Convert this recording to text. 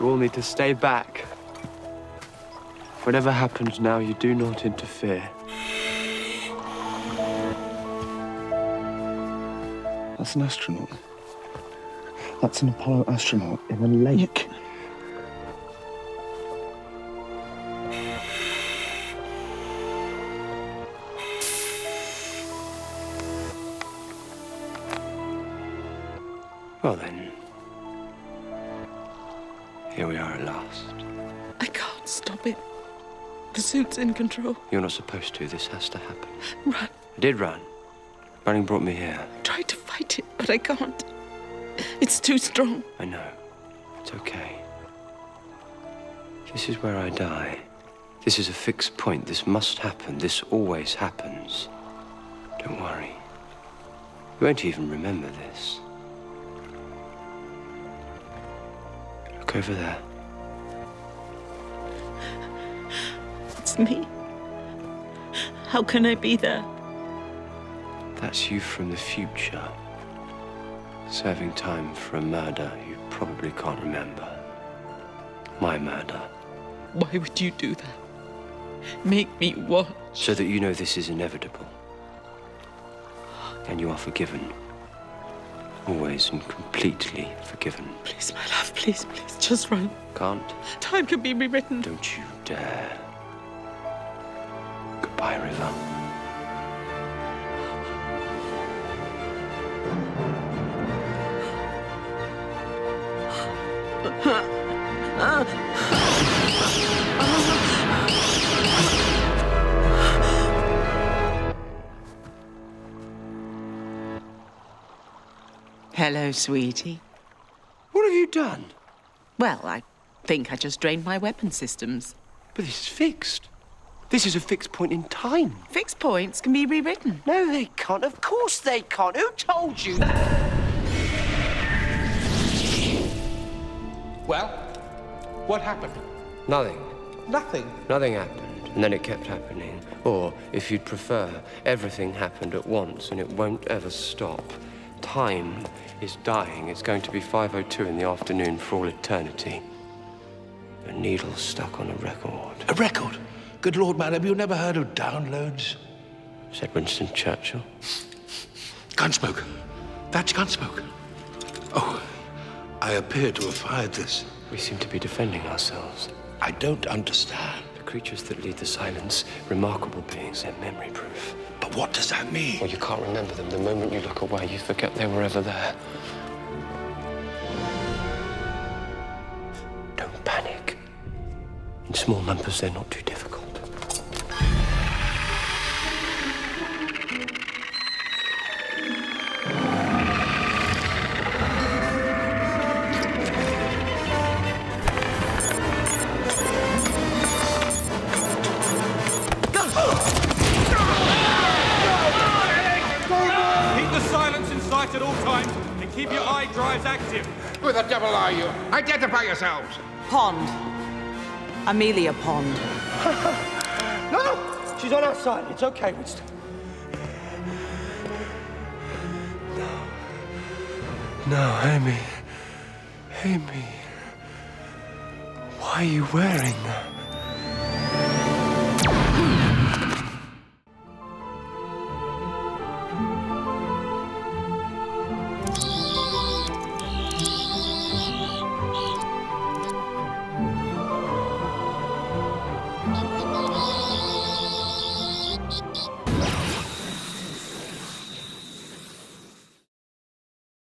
You all need to stay back. Whatever happens now, you do not interfere. That's an astronaut. That's an Apollo astronaut in a lake. Well then, here we are at last. I can't stop it. The suit's in control. You're not supposed to. This has to happen. Run. I did run. Running brought me here. I tried to fight it, but I can't. It's too strong. I know. It's okay. This is where I die. This is a fixed point. This must happen. This always happens. Don't worry. You won't even remember this. Look over there. It's me. How can I be there? That's you from the future. Serving time for a murder you probably can't remember. My murder. Why would you do that? Make me watch. So that you know this is inevitable. And you are forgiven. Always and completely forgiven. Please, my love, please, please, just run. Can't? Time can be rewritten. Don't you dare. Goodbye, River. Hello, sweetie. What have you done? Well, I think I just drained my weapon systems. But this is fixed. This is a fixed point in time. Fixed points can be rewritten. No, they can't. Of course they can't. Who told you? Well, what happened? Nothing. Nothing. Nothing happened. And then it kept happening. Or, if you'd prefer, everything happened at once and it won't ever stop. Time is dying. It's going to be 5.02 in the afternoon for all eternity. A needle stuck on a record, A record? Good Lord, man, have you never heard of downloads? said Winston Churchill. Gunsmoke. That's Gunsmoke. Oh, I appear to have fired this. We seem to be defending ourselves. I don't understand. The creatures that lead the silence, remarkable beings, they're memory proof. But what does that mean? Well, you can't remember them. The moment you look away, you forget they were ever there. Don't panic. In small numbers, they're not too difficult. Keep the silence in sight at all times and keep your eye drives active. Who the devil are you? Identify yourselves. Pond. Amelia Pond. No, no! She's on our side. It's okay, Winston. No. No, Amy. Amy. Why are you wearing that?